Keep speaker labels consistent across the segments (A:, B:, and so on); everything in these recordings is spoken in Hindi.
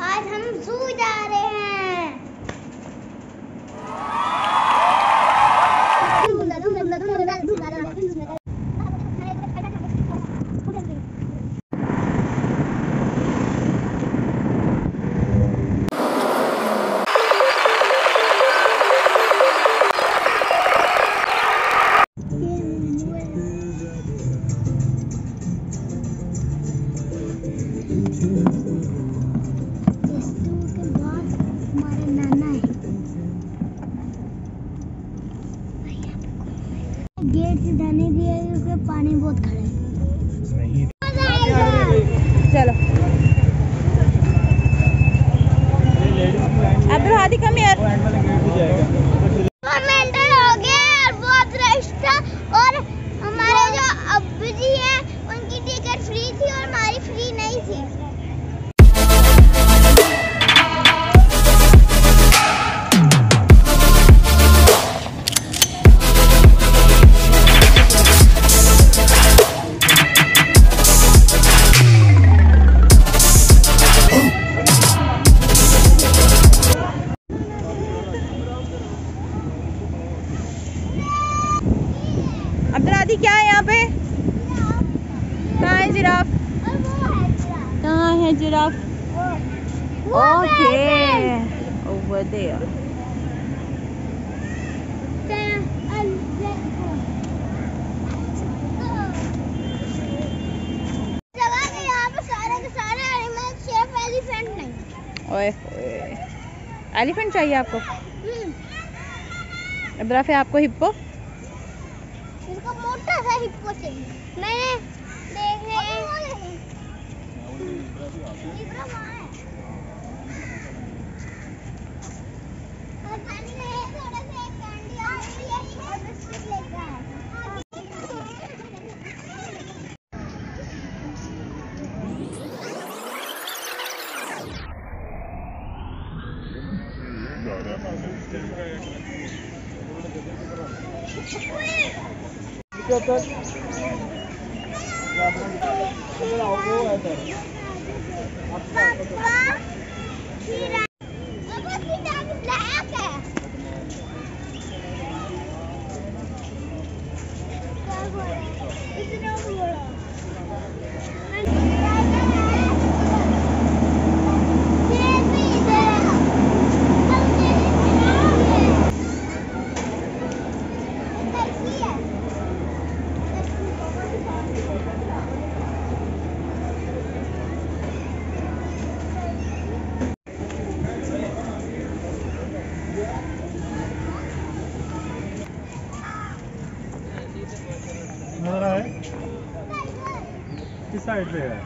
A: आज हम जू जा रहे हैं। Daddy, come here. सिर्फ़ एलिफेंट नहीं
B: ओए ओए एलिफेंट चाहिए आपको?
A: हम्म,
B: आपको हिप्पो
A: इसको मोटा सा हिप्पो चाहिए। मैंने देखे। और पानी में है थोड़ा
C: papa, साइड पे है।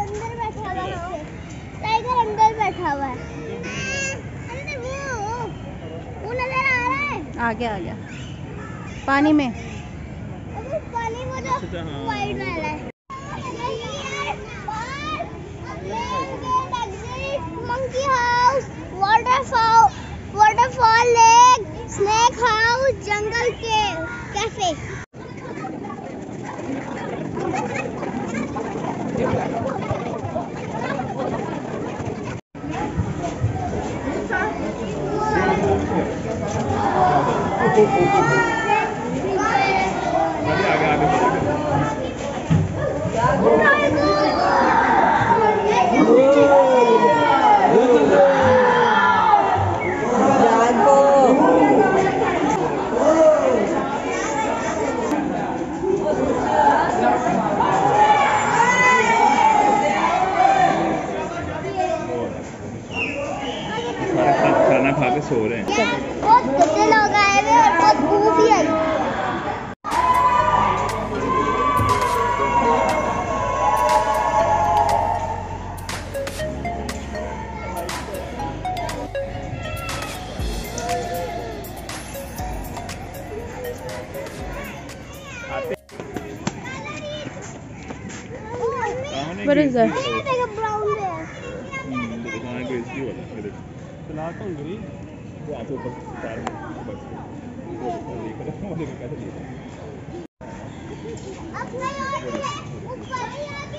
A: अंदर बैठा हुआ है टाइगर अंदर बैठा हुआ है वो वो नज़र आ रहा है
B: आ गया आ गया पानी में।
A: अब पानी में जो। वाइट वाला है monkey house waterfall waterfall lake snake house जंगल के café
B: is that?
A: brown bear.
C: दुकान को इसकी वाला मेरे चला गई वो आप ऊपर कार बस देख रहा हूँ देखो कैसे लिया
A: अपना ऊपर आगे देखो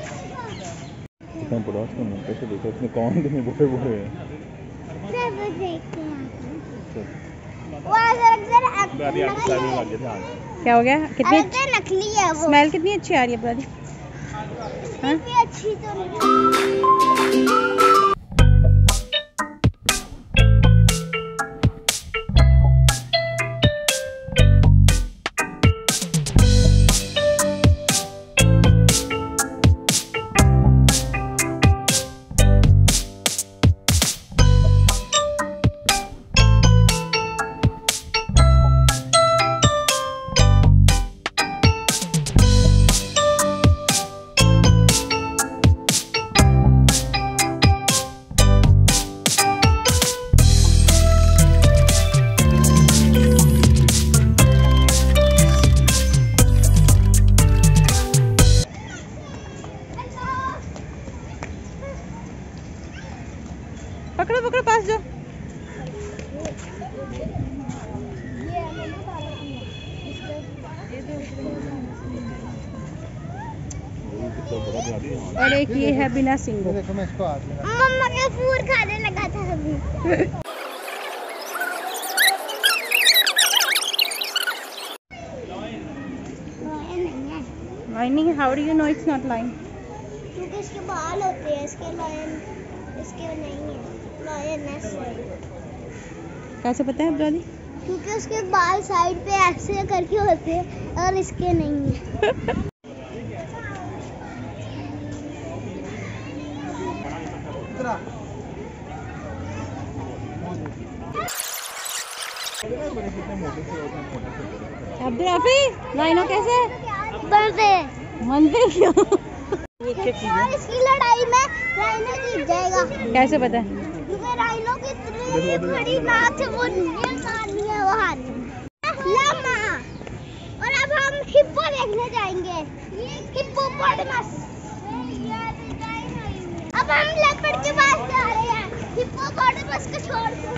C: इसमें पड़ा उसका मुँह कैसे देखा उसने कौन हैं गए थे हाँ
B: क्या हो गया कितनी
A: नकली है वो
B: स्मेल कितनी अच्छी आ रही है हाँ?
A: अच्छी तो नहीं
B: एक ये है बिना सिंगो
A: मम्मा का फ़ूड खाने लगा था अभी। लॉयन नहीं? है
B: lining how do you know it's not lion
A: क्योंकि इसके बाल होते हैं इसके लॉयन इसके नहीं है। लॉयन है।
B: कैसे पता है अपराधी?
A: क्योंकि उसके बाल साइड पे ऐसे करके होते हैं और इसके नहीं है।
B: अब्दुल रफी लाइनो कैसे?
A: बनते
B: क्यों?
A: इसकी लड़ाई में राइनो जीत जाएगा।
B: कैसे पता? है
A: क्योंकि राइनो की इतनी बड़ी नाक है वो हाथ लामा और अब हम हिप्पो देखने जाएँगे। हिप्पोपोटामस अब हम लेपर्ड के पास जा रहे हैं। हिप्पोपोटामस को छोड़ के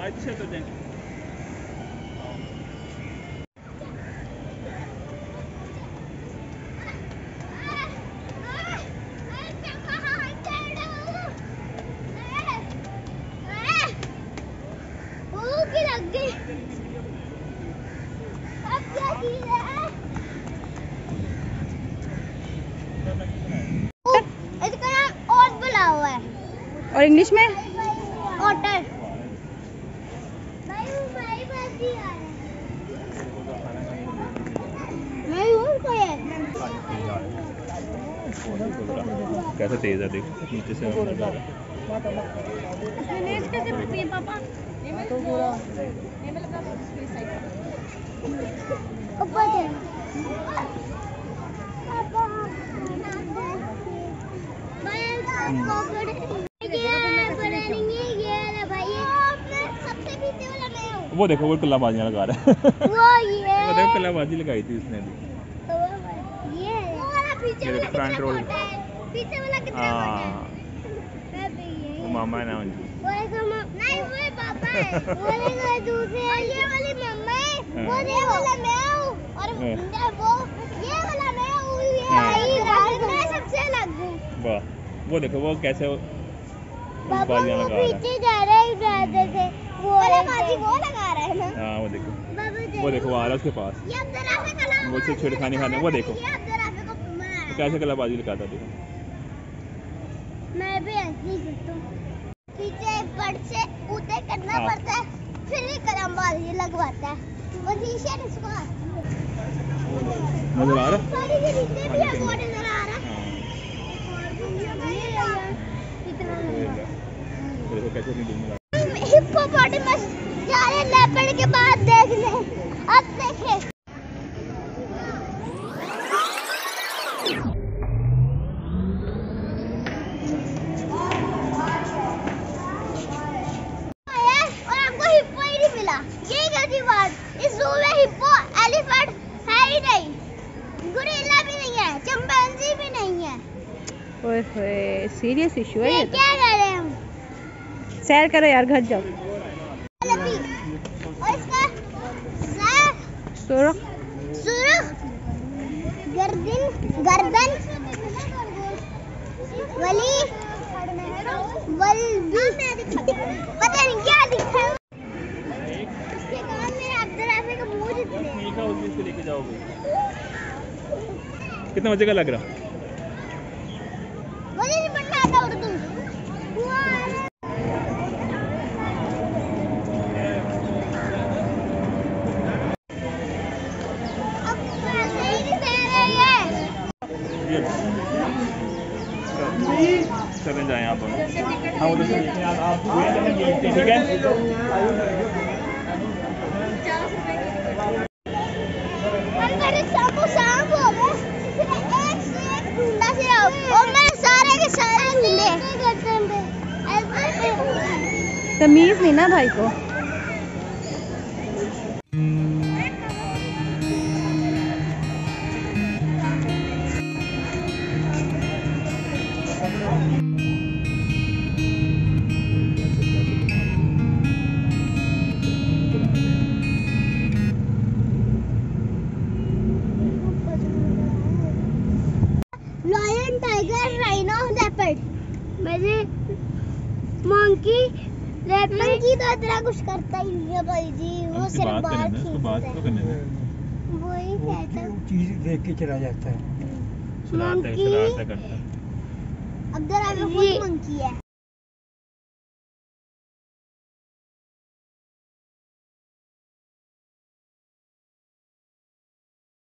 C: अच्छा तो
A: है
B: और इंग्लिश में
A: ओटर मैं हूँ कोई
C: कैसा तेज है देख नीचे से वो देखो वो कलाबाजियाँ लगा रहा है।
A: वो ये
C: वो देखो कलाबाजी लगाई थी उसने अभी
A: ये वो वाला पीछे वाला
C: देखो,
A: कितना। है। है?
C: हाँ वो मामा है ना उनकी।
A: वो नहीं वो पापा है। वो दूसरे और ये वाली मम्मा है। वो ये वाला मैं हूँ। और। वो ये वाला मैं हूँ ये
C: हाँ।
A: मैं सबसे अलग हूँ।
C: वाह। वो देखो वो कैसे
A: पापा वो
C: लगा रहा है।
A: पीछे जा रहे हैं से वो वाला बाजी वो लगा रहा है ना?
C: हाँ वो देखो। वो देखो आ रहा है उसके पास।
A: ये अब जरा से कला
C: वो छेड़खानी खाने वो देखो।
A: ये अब जरा को
C: कैसे कलाबाजी लगाता देखो।
A: मैं भी ऐसे ही करता हूँ। पीछे बड़ से ऊते करना
C: हाँ।
A: पड़ता है फिर ही कलम बाजी लगवाता है। पोजीशन इसको
C: नज़र आ रहा
A: सारी के नीचे भी है वो नज़र आ रहा
C: हाँ।
A: है। ये यार कितना
C: ये ले। वो देखो कैसे रहा
A: हिप्पोपोटामस जा रहे लेपर्ड के बाद देखने
B: ओए सीरियस इशू है
A: ये
B: तो।
A: क्या कर रहे हम
B: सैर करो यार घर जाओ। सुरख
A: सुरख गर्दन गर्दन। वली। वल पता नहीं क्या दिखा है। उसके कान में अब्दुल का मुँह जितने।
C: उसमें इसको लेके जाओगे। कितना मज़े का लग रहा
A: मुझे नहीं पढ़ना आता उर्दू अब नहीं दे रही है
C: ये चलें जाएँ आप हाँ उधर से देखते हैं आप आप हुए चलें देखते हैं, ठीक है
A: अंदर एक समोसा आम हो गए इसने एक से एक ढूंढा से आओ आप हाँ उधर से ठीक है?
B: तमीज नहीं ना भाई को।
A: Leopard. की तो इतना कुछ करता ही नहीं है भाई जी वो सिर्फ़
C: बात ही बात तो करने दे।
A: वो वही
D: वो
A: कहता है।
D: चीज़ देख के चला जाता है?
C: शरारत है
A: Monkey.
C: करता है।
A: अब जरा कोई मंकी है।